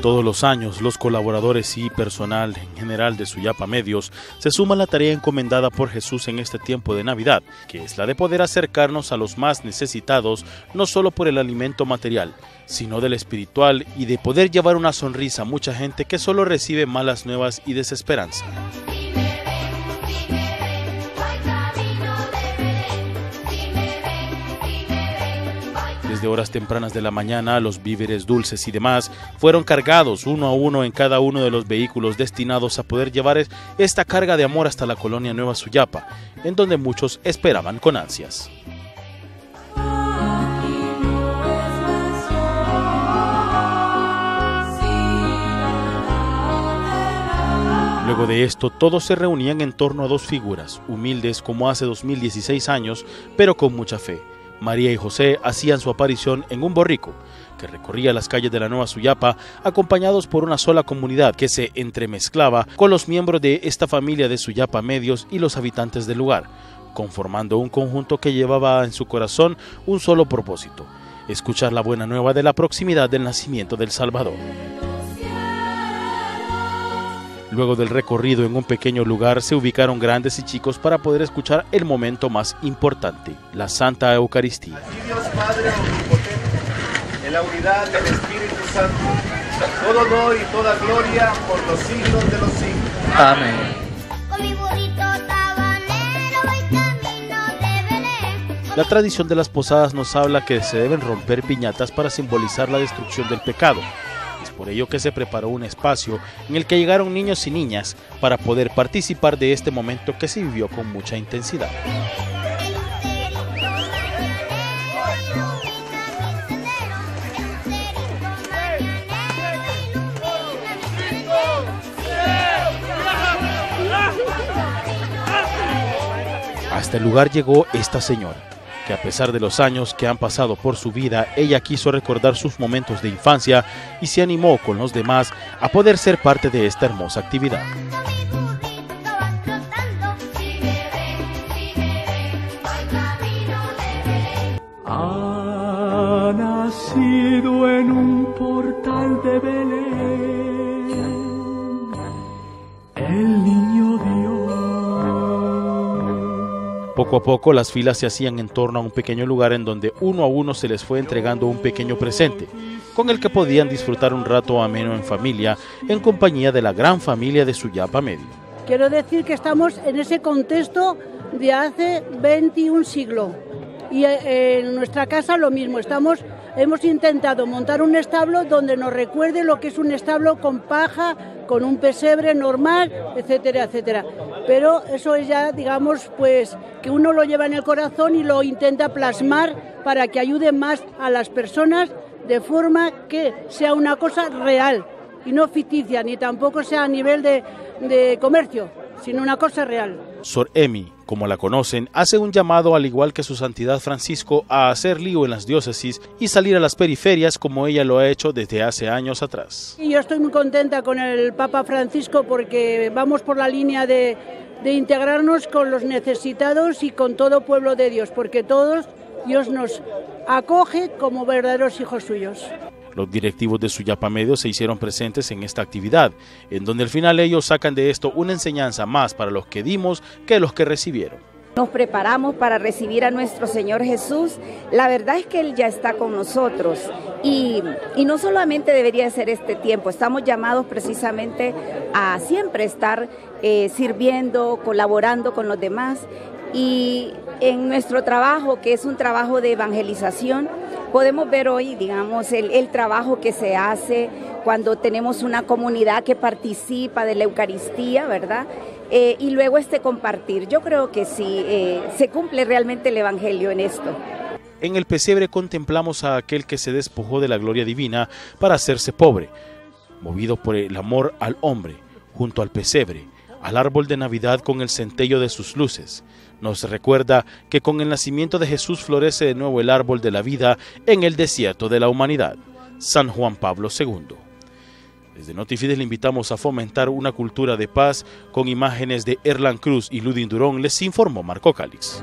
todos los años, los colaboradores y personal en general de Suyapa Medios se suman a la tarea encomendada por Jesús en este tiempo de Navidad, que es la de poder acercarnos a los más necesitados, no solo por el alimento material, sino del espiritual y de poder llevar una sonrisa a mucha gente que solo recibe malas nuevas y desesperanza. Desde horas tempranas de la mañana, los víveres dulces y demás fueron cargados uno a uno en cada uno de los vehículos destinados a poder llevar esta carga de amor hasta la colonia Nueva Suyapa, en donde muchos esperaban con ansias. Luego de esto, todos se reunían en torno a dos figuras, humildes como hace 2016 años, pero con mucha fe. María y José hacían su aparición en un borrico que recorría las calles de la Nueva Suyapa acompañados por una sola comunidad que se entremezclaba con los miembros de esta familia de Suyapa Medios y los habitantes del lugar, conformando un conjunto que llevaba en su corazón un solo propósito, escuchar la buena nueva de la proximidad del nacimiento del Salvador. Luego del recorrido en un pequeño lugar se ubicaron grandes y chicos para poder escuchar el momento más importante, la Santa Eucaristía. Dios Padre en la unidad del Espíritu Santo, todo honor y toda gloria por los siglos de los siglos. Amén. La tradición de las posadas nos habla que se deben romper piñatas para simbolizar la destrucción del pecado por ello que se preparó un espacio en el que llegaron niños y niñas para poder participar de este momento que se vivió con mucha intensidad. Hasta el lugar llegó esta señora a pesar de los años que han pasado por su vida, ella quiso recordar sus momentos de infancia y se animó con los demás a poder ser parte de esta hermosa actividad. Poco a poco las filas se hacían en torno a un pequeño lugar en donde uno a uno se les fue entregando un pequeño presente, con el que podían disfrutar un rato ameno en familia, en compañía de la gran familia de Suyapa Medio. Quiero decir que estamos en ese contexto de hace 21 siglos y eh, en nuestra casa lo mismo, estamos hemos intentado montar un establo donde nos recuerde lo que es un establo con paja, con un pesebre normal, etcétera, etcétera. Pero eso es ya, digamos, pues que uno lo lleva en el corazón y lo intenta plasmar para que ayude más a las personas de forma que sea una cosa real y no ficticia, ni tampoco sea a nivel de, de comercio, sino una cosa real. Sor Emi, como la conocen, hace un llamado al igual que su santidad Francisco a hacer lío en las diócesis y salir a las periferias como ella lo ha hecho desde hace años atrás. Yo estoy muy contenta con el Papa Francisco porque vamos por la línea de, de integrarnos con los necesitados y con todo pueblo de Dios, porque todos Dios nos acoge como verdaderos hijos suyos. Los directivos de Suyapa Medio se hicieron presentes en esta actividad, en donde al final ellos sacan de esto una enseñanza más para los que dimos que los que recibieron. Nos preparamos para recibir a nuestro Señor Jesús. La verdad es que Él ya está con nosotros y, no solamente debería ser este tiempo, estamos llamados precisamente a siempre estar eh, sirviendo, colaborando con los demás y en nuestro trabajo, que es un trabajo de evangelización, podemos ver hoy, digamos, el, trabajo que se hace cuando tenemos una comunidad que participa de la Eucaristía, ¿verdad? Eh, y luego este compartir. Yo creo que sí, eh, se cumple realmente el Evangelio en esto. En el pesebre contemplamos a aquel que se despojó de la gloria divina para hacerse pobre, movido por el amor al hombre, junto al pesebre, al árbol de Navidad con el centello de sus luces nos recuerda que con el nacimiento de Jesús florece de nuevo el árbol de la vida en el desierto de la humanidad. San Juan Pablo II. Desde Notifides le invitamos a fomentar una cultura de paz con imágenes de Erlan Cruz y Ludin Durón, les informó Marco Calix.